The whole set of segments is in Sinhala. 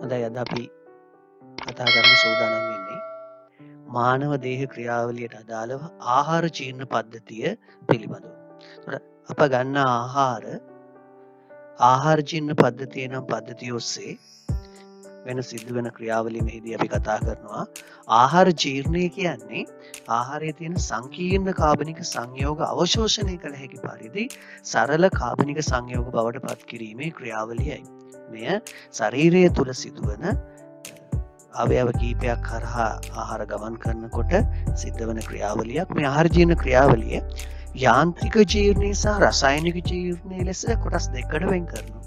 හොඳයි අද අපි කතා කරන්න සූදානම් වෙන්නේ මානව දේහ ක්‍රියාවලියට අදාළව ආහාර චීර්ණ පද්ධතිය පිළිබඳව. අප ගන්න ආහාර ආහාරජීර්ණ පද්ධතිය නම් පද්ධතිය ඔස්සේ වෙන සිද්ධ වෙන ක්‍රියාවලි මෙහිදී අපි කතා කරනවා ආහාර ජීර්ණය කියන්නේ ආහාරය තියෙන සංකීර්ණ කාබනික සංයෝග අවශෝෂණය කළ හැකි පරිදි සරල කාබනික සංයෝග බවට පත් කිරීමේ ක්‍රියාවලියයි. මෙය ශරීරය තුළ සිදුවන අවයව කීපයක් කරහා ආහාර ගමන් කරනකොට සිද්ධ වන ක්‍රියාවලියක් මේ ආහාරජීර්ණ ක්‍රියාවලිය යාන්ත්‍රික ජීර්ණය සහ රසායනික ජීර්ණය ලෙස කොටස් දෙකට වෙන් කරනවා.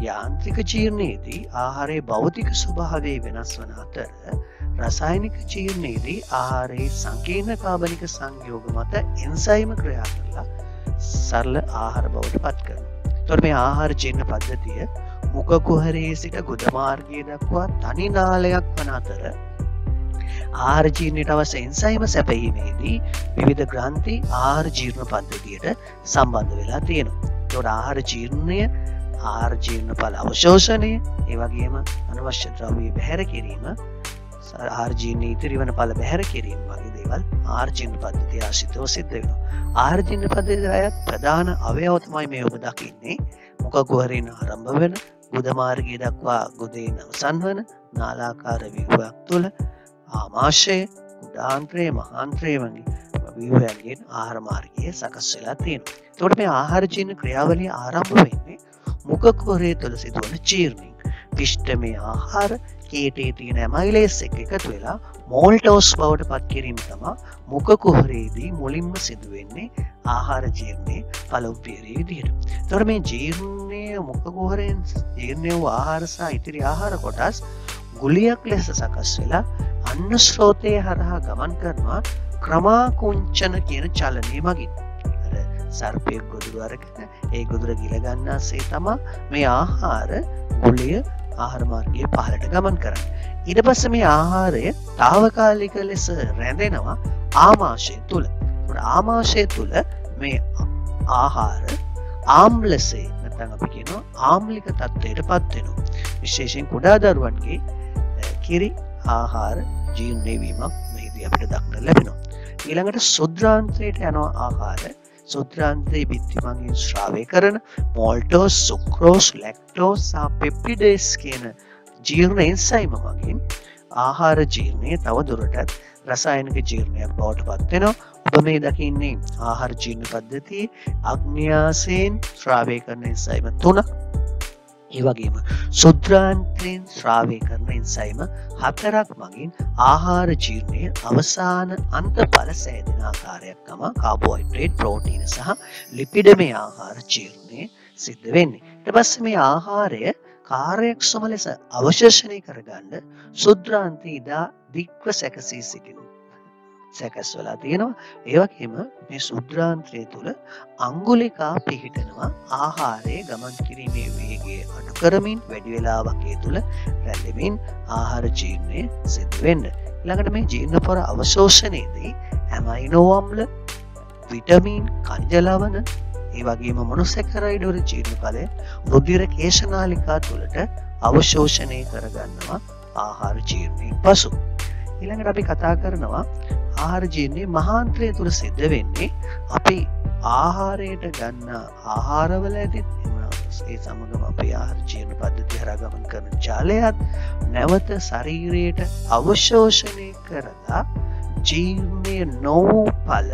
යාන්ත්‍රික ජීර්ණයේදී ආහාරයේ භෞතික ස්වභාවේ වෙනස් වන අතර රසායනික ජීර්ණයේදී ආහාරයේ සංකීර්ණ කාබනික සංයෝග මත එන්සයිම ක්‍රියා කරලා සරල ආහාර බවට පත් කරන. තොර මේ ආහාර ජීර්ණ පද්ධතිය මුක කුහරයේ සිට ගුදමාර්ගය දක්වා තනි නාලයක් වන අතර ආර්ජීර්ණයට අවස එන්සයිම සැපීමේදී විවිධ ග්‍රන්ථි ආර්ජීර්ණ පද්ධතියට සම්බන්ධ වෙලා තියෙනවා. තොට ආහාර ජීර්ණය ආර්ජීර්ණ පල අවශෝෂණය ඒවගේම අනවශ්‍ය ද්‍රවී බැහැර කිරීම ආර්ජීන ඉතිරිවන පල බැහැර කිරීම වගේ දේවල් ආර්ජීන පද්ධති ආශිතව සිද්ධ වෙන. ආර්ජීන පද්ධති අයත් ප්‍රධාන අවයවතමයි මේ ඔබ දකින්නේ මොක ගුවරින් ආරම්භ වෙන ගුදමාර්ගය දක්වා ගුදේ නවසන් වන නාලාකාර විරුවක් තුළ ආමාශය උඩාන්ත්‍රය මහන්ත්‍රය වගේ විවයන්ගෙන් ආහාරමාර්ගය සකස් වෙලා තියෙන. තොට මේ ආහාරජීන ක්‍රියාවලිය ආරම්භ වෙන්නේ මුකකුවරේ තුළ සිදුවන චීර්ණින් පිෂ්ට මේ ආහාර කේටේ තියෙන ඇමයිලේස් එක එකතු වෙලා මෝල්ටෝස් බවට පත්කිරීම තමා මුකකුහරේදී මුලින්ම සිදුවෙන්නේ ආහාර ජීර්ණය පලව්පේරී විදිහට. තොර මේ ජීර්ණය මොකකුහරෙන් ජීර්ණය වූ ආහාරසා ඉතිරි ආහාර කොටස් ගුලියක් ලෙස සකස් වෙලා අන්න ශ්‍රෝතය හරහා ගමන් කරනවා ක්‍රමාකුංචන කියන චලනය මගින්. සර්පයක් ගොදුරු අරගෙන ඒ ගොදුර ගිලගන්නාසේ තමා මේ ආහාර ගුලිය ආහාරමාර්ගය පහලට ගමන් කරන්න. ඉට පස්ස මේ ආහාරය තාවකාලික ලෙස රැඳෙනවා ආමාශය තුළ ආමාශය තුළ මේ ආහාර ආම්ලසේ නැතන් අපි කියන ආම්ලික තත්ත්වයට පත්වෙනවා. විශේෂයෙන් කුඩා දරුවන්ගේ කිරි ආහාර ජීර්ණයවීමක් මෙහිදී අපිට දක්න ලැබෙනවා. ඊළඟට සුද්‍රාන්ත්‍රයට යනවා ආහාර සුද්‍රාන්තයේ බිත්තිමගින් ශ්‍රාවය කරන මෝල්ටෝස් සුක්‍රෝස් ලෙක්ටෝස් පෙප්පිඩේස් කියන ජීර්ණයෙන් සයිම මගින් ආහාර ජීර්ණය තව දුරටත් රසායනක ජීර්ණයක් බවට පත්වෙනවා ඔබ මේ දකින්නේ ආහාර ජීර්ණ පද්ධතිය අග්න්‍යාසයෙන් ශ්‍රාවය කරන සයිම තුනක්. ඒවගේම සුද්‍රාන්ත්‍රයෙන් ශ්‍රාවය කරන ඉන්සයිම හතරක් මගින් ආහාර ජීර්ණය අවසාන අන්ත පල සෑදෙන ආකාරයක් තම කාබෝයිඩ්‍රේට් ප්‍රෝටීන සහ ලිපිඩ මේ ආහාර ජීර්ණය සිද්ධ වෙන්නේ. එපස්ස මේ ආහාරය කාර්යක්ෂම ලෙස අවශේෂණය කරගන්න සුද්‍රාන්තී ඉදා දික්ව සැකසී සිටිනු. සැකස් වලා තියෙනවා ඒවගේම මේ සුද්‍රාන්ත්‍රය තුළ අංගුලිකා පිහිටනවා ආහාරය ගමන් කිරීමේ වේගේ අඩු කරමින් වැඩි වෙලාවකේ තුළ රැල්ලමින් ආහාර ජීර්ණය සිදුවෙන්න. ළඟට මේ ජීර්ණ පොර අවශෝෂණයේදී ඇමයිනෝවම්ල විටමීන් කංජලවන ඒ වගේම මොනුසැකරයිඩොර ජීර්ණ කලය රුදිර කේශනාලිකා තුළට අවශෝෂණය කරගන්නවා ආහාර ජීර්ණයෙන් පසු. ඊළඟට අපි කතා කරනවා ආහාරජීර්ණය මහාන්ත්‍රය තුළ සිද්ධ වෙන්නේ අපි ආහාරයට ගන්න ආහාරවල ඇති ඒ සමඟම අපේ ආර්ජීර්ණ පද්ධති හරගමන් කරන ජාලයත් නැවත ශරීරයට අවශෝෂණය කරලා ජීර්ණය නොවූ පල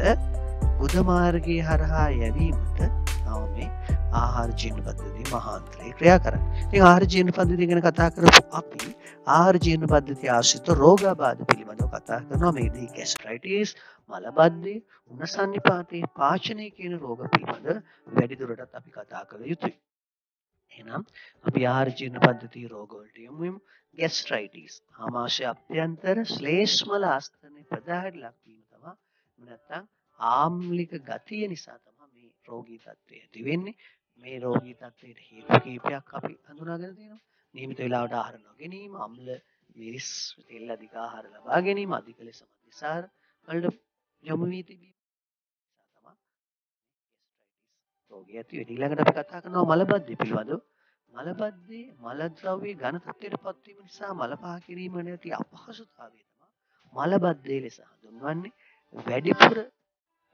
බුදමාර්ගය හරහා යැවීමට නවමේ ආහාරජීර්ණ පද්ධති මහන්ත්‍රය ක්‍රියා කර ආර්ජීර්ණ පද්ධති ගැන කතා කරපු අපි ආර්ජීර්ණ පද්ධති ආශිත රෝගබාධ පිළිබඳව කතා කරනවා. මේදී කැස්ට්‍රයිටස් මලබද්දේ උන්න සන්නිපාතයේ පාචනය කියන රෝග පිළිබඳ වැඩිදුරටත් අපි කතා කළ යුතුයි. එනම් අපි ආර්ජීර්ණ පද්ධති රෝගවලට යොමුම් ගැස්ට්‍රයිටස් ආමාශය අභ්‍යන්තර ශ්ලේෂ්මල ආස්ථනය ප්‍රදාහට ලක්වීම තමා නැත්තං ආම්ලික ගතිය නිසා තම මේ රෝගී තත්වය ඇතිවෙන්නේ මේ රෝගී තත්වයට හේතු කීපයක් අපි හඳුනාගෙන තියෙනවා. නියමිත වෙලාවට ආහාර නොගැනීම අම්ල මිරිස් තෙල් අධික ආහාර ලබා ගැනීම අධික ලෙස මධ්‍යසාර වලට යොමු වී තිබීම රෝගය ඇති වෙන ඊළඟට අපි කතා කරනවා මලබද්ධ පිළිබඳව. මලබද්ධයේ මලද්‍රව්‍ය ඝනතත්වයට පත්වීම නිසා මල පහ කිරීම නැති අපහසුතාවය තමයි මලබද්ධය ලෙස හඳුන්වන්නේ වැඩිපුර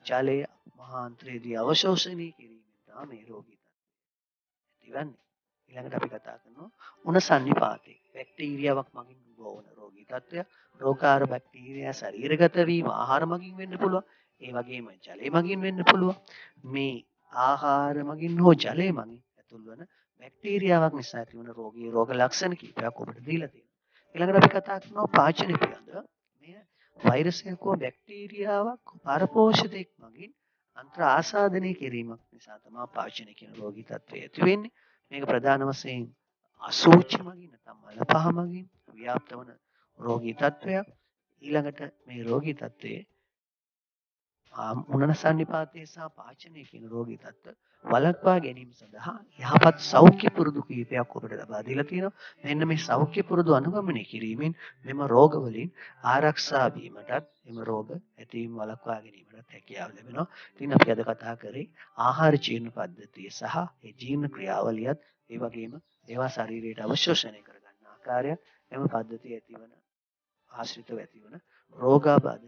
ජලය මහාන්ත්‍රයේදී අවශෝෂණය කිරීමෙන් තමයි මේ රෝගී තත්ත්වය ඇතිවන්නේ. ඊළඟට අපි කතා කරනවා උණ සන්නිපාතේ බැක්ටීරියාවක් මගින් උද්භව වන රෝගී තත්ත්වයක්. රෝගකාර බැක්ටීරියා ශරීරගත වීම ආහාර මගින් වෙන්න පුළුවන්. ඒ වගේම ජලය මගින් වෙන්න පුළුවන්. මේ ආහාර මගින් හෝ ජලය මගින් ඇතුල් වන බැක්ටීරියාවක් නිසා ඇතිවන රෝගී රෝග ලක්ෂණ කිහිපයක් ඔබට දීලා තියෙනවා. ඊළඟට අපි කතා කරනවා පාචන පිළිබඳව. මෙය වෛරසයක් හෝ බැක්ටීරියාවක් පරපෝෂිතෙක් මගින් අන්ත්‍ර ආසාදනය කිරීමක් නිසා තමයි පාචන කියන රෝගී තත්ත්වය ඇති වෙන්නේ. මේක ප්‍රධාන වශයෙන් අසූචි මගින් නැත්නම් මල පහ මගින් ව්‍යාප්ත වන රෝගී තත්ත්වයක්. ඊළඟට මේ රෝගී තත්ත්වයේ උණන සන්නිපාතය සහ පාචනය කියන රෝගී තත්ත්ව වළක්වා ගැනීම සඳහා යහපත් සෞඛ්‍ය පුරුදු කිහිපයක් ඔබට ලබා දීලා තියෙනවා. මෙන්න මේ සෞඛ්‍ය පුරුදු අනුගමනය කිරීමෙන් මෙම රෝග වලින් ආරක්ෂා වීමටත් එම රෝග ඇතිවීම වළක්වා ගැනීමටත් හැකියාව ලැබෙනවා. ඉතින් අපි අද කතා කරේ ආහාර ජීර්ණ පද්ධතිය සහ ඒ ජීර්ණ ක්‍රියාවලියත් ඒ වගේම ඒවා ශරීරයට අවශෝෂණය කරගන්න ආකාරය එම පද්ධතිය ඇතිවන ආශ්‍රිතව ඇතිවන රෝගාබාධ